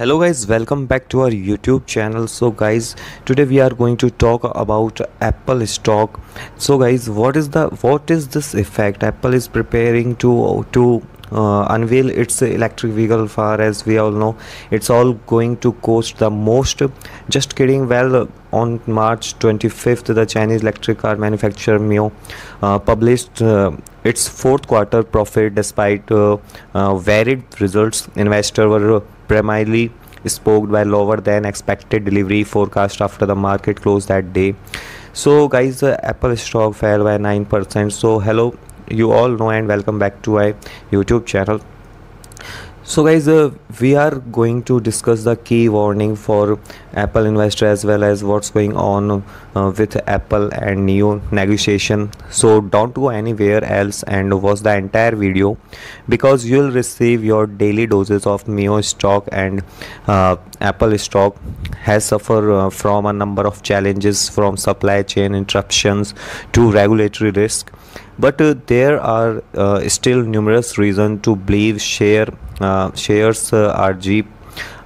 hello guys welcome back to our youtube channel. So guys today we are going to talk about apple stock. So guys what is the what is this effect? Apple is preparing to to uh, unveil its electric vehicle far as we all know. It's all going to cost the most. Just kidding well on march 25th the chinese electric car manufacturer NIO uh, published uh, its fourth quarter profit despite uh, uh, varied results. Investors were primarily spoke by lower than expected delivery forecast after the market closed that day. So guys the apple stock fell by 9% so hello you all know and welcome back to my youtube channel so guys uh, we are going to discuss the key warning for apple investor as well as what's going on uh, with apple and new negotiation. So don't go anywhere else and watch the entire video because you'll receive your daily doses of NIO stock and uh, apple stock has suffered uh, from a number of challenges from supply chain interruptions to regulatory risk. But uh, there are uh, still numerous reasons to believe share uh, shares uh, are cheap.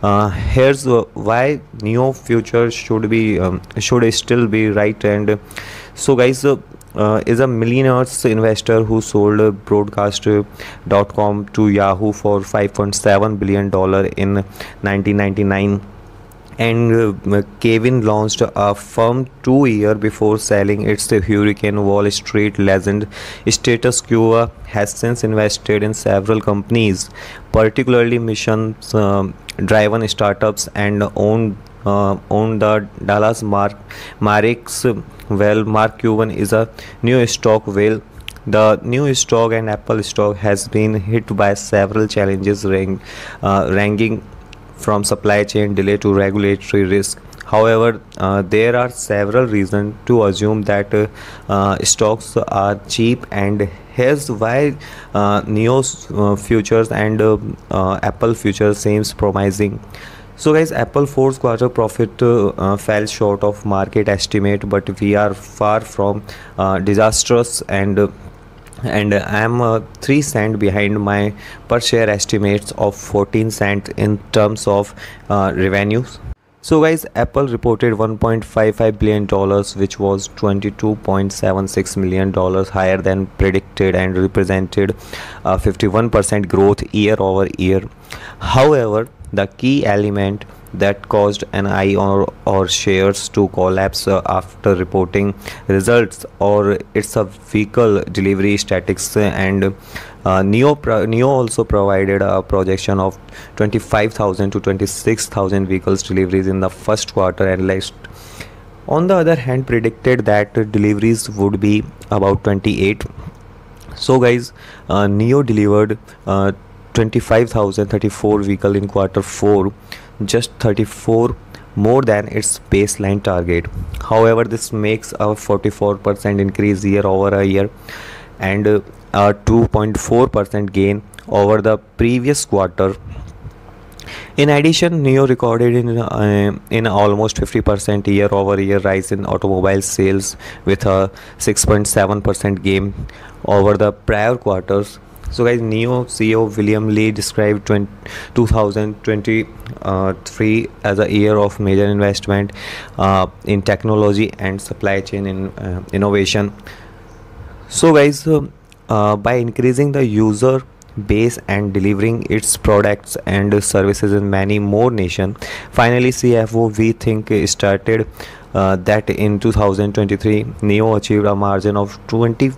Uh, here's why NIO futures should be um, should still be right and so guys uh, is a millionaires investor who sold broadcast.com to yahoo for 5.7 billion dollar in 1999 and uh, Kevin launched a firm two years before selling its Hurricane Wall Street legend. Status Quo has since invested in several companies, particularly mission-driven uh, startups, and owned uh, owned the Dallas Mark Marix Well, Mark Cuban is a new stock whale. The new stock and Apple stock has been hit by several challenges, rank, uh, ranking from supply chain delay to regulatory risk. However, uh, there are several reasons to assume that uh, uh, stocks are cheap, and here's why uh, NIO's uh, futures and uh, Apple futures seems promising. So, guys, Apple fourth quarter profit uh, uh, fell short of market estimate, but we are far from uh, disastrous and and I am uh, 3 cent behind my per share estimates of 14 cent in terms of uh, revenues. So guys, Apple reported 1.55 billion dollars which was 22.76 million dollars higher than predicted and represented 51% growth year over year. However, the key element that caused NIO, or shares to collapse uh, after reporting results or it's a vehicle delivery statistics and uh, NIO, NIO also provided a projection of 25,000 to 26,000 vehicles deliveries in the first quarter and last on the other hand predicted that deliveries would be about 28 so guys uh, NIO delivered uh, 25,034 vehicle in quarter 4 just 34 more than its baseline target. However this makes a 44% increase year over a year and a 2.4% gain over the previous quarter. In addition, NIO recorded in uh, in almost 50% year-over-year rise in automobile sales with a 6.7% gain over the prior quarters so guys NIO ceo william Li described 20, 2023 as a year of major investment uh, in technology and supply chain in, uh, innovation. So guys uh, uh by increasing the user base and delivering its products and services in many more nations finally cfo we think started uh, that in 2023 NIO achieved a margin of 20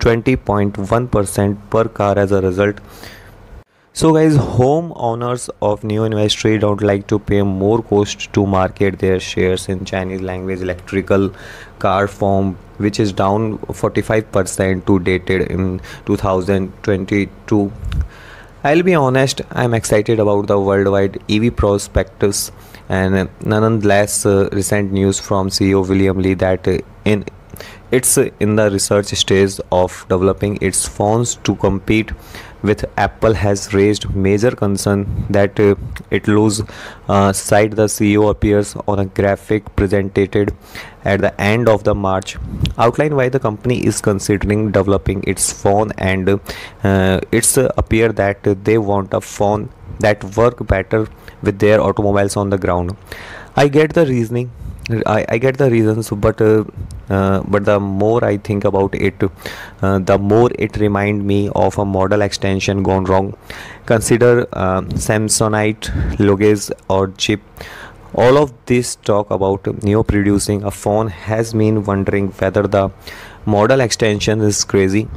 20.1% per car as a result. So guys home owners of NIO industry don't like to pay more cost to market their shares in chinese language electrical car form which is down 45% to dated in 2022 I'll be honest, I'm excited about the worldwide EV prospectus. And nonetheless uh, recent news from CEO William Li that uh, in it's in the research stage of developing its phones to compete with Apple has raised major concern that uh, it lose uh, sight the CEO appears on a graphic presented at the end of the March. Outline why the company is considering developing its phone and uh, it's uh, appear that they want a phone that work better with their automobiles on the ground. I get the reasoning I, I get the reasons but uh, but the more i think about it uh, the more it remind me of a model extension gone wrong. Consider uh, samsonite logos or chip all of this talk about NIO producing a phone has been wondering whether the model extension is crazy.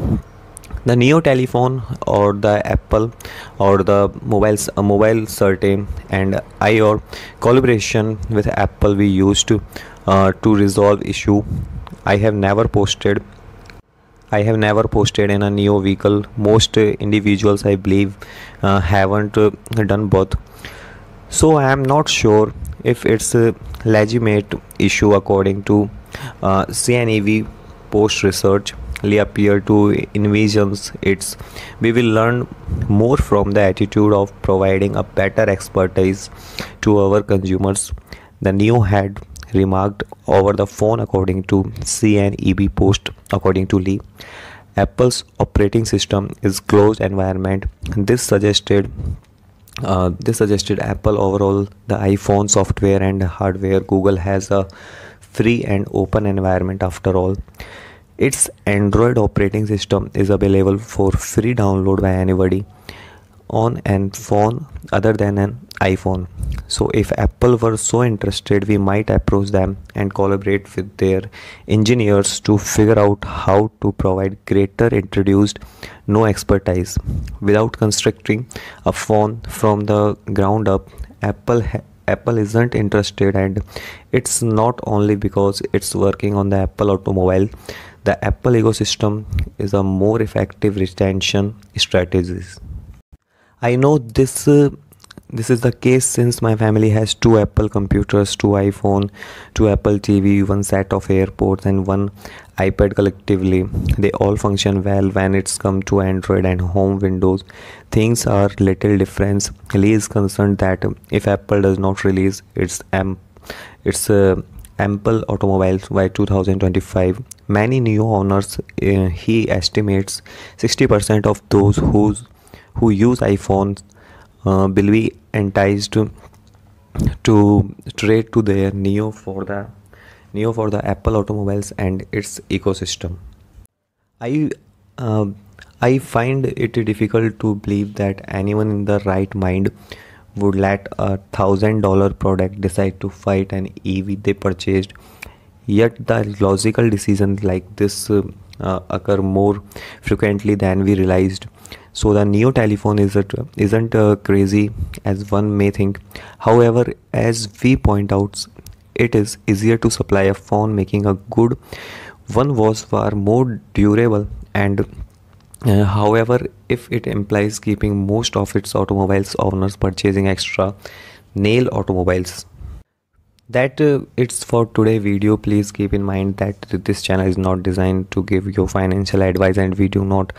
The NIO telephone or the apple or the mobiles a mobile certain and i or collaboration with apple we used to uh, to resolve issue i have never posted I have never posted in a NIO vehicle. Most individuals, I believe, uh, haven't uh, done both. So I am not sure if it's a legitimate issue according to uh, CNEV post research appear to envisions it's we will learn more from the attitude of providing a better expertise to our consumers the NIO head remarked over the phone according to CNEV post according to Li. Apple's operating system is closed environment. This suggested uh, this suggested Apple overall the iPhone software and hardware. Google has a free and open environment after all. Its Android operating system is available for free download by anybody on an phone other than an iPhone. So if Apple were so interested, we might approach them and collaborate with their engineers to figure out how to provide greater introduced no expertise without constructing a phone from the ground up. Apple Apple isn't interested and it's not only because it's working on the Apple automobile the Apple ecosystem is a more effective retention strategies. I know this uh, this is the case since my family has two Apple computers, two iPhone, two Apple TV, one set of AirPods and one iPad collectively. They all function well when it's come to Android and home Windows. Things are little different. Li is concerned that if Apple does not release its M its uh, ample automobiles by 2025 many new owners uh, he estimates 60% of those who's who use iphones will be enticed to, trade to their NIO for the NIO for the apple automobiles and its ecosystem i uh, i find it difficult to believe that anyone in the right mind would let a thousand dollar product decide to fight an EV they purchased. Yet the logical decisions like this uh, uh, occur more frequently than we realized. So the NIO telephone isn't isn't uh, crazy as one may think. However, as we point out, it is easier to supply a phone making a good one was far more durable and uh, however, if it implies keeping most of its automobiles owners purchasing extra nail automobiles that uh, it's for today video. Please keep in mind that this channel is not designed to give you financial advice and we do not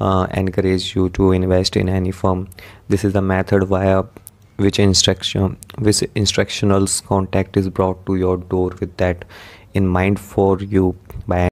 uh, encourage you to invest in any firm. This is the method via which instruction which instructional contact is brought to your door. With that in mind for you by